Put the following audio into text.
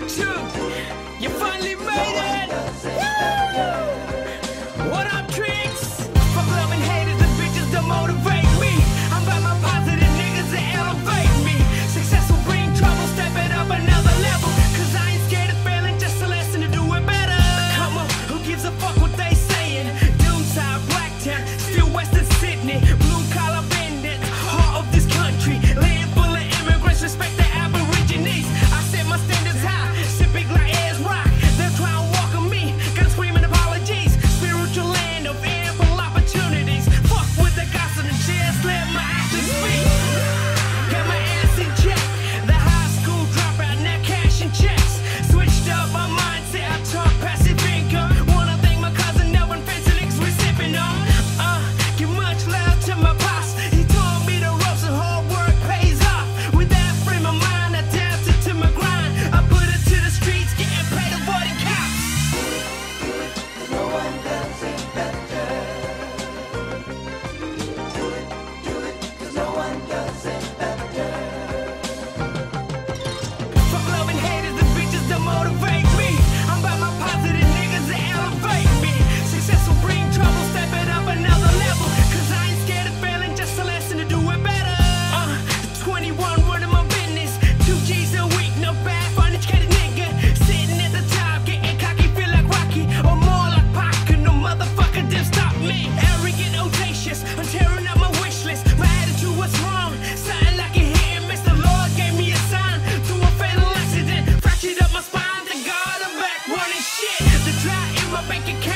Dude, you finally made it! bank account.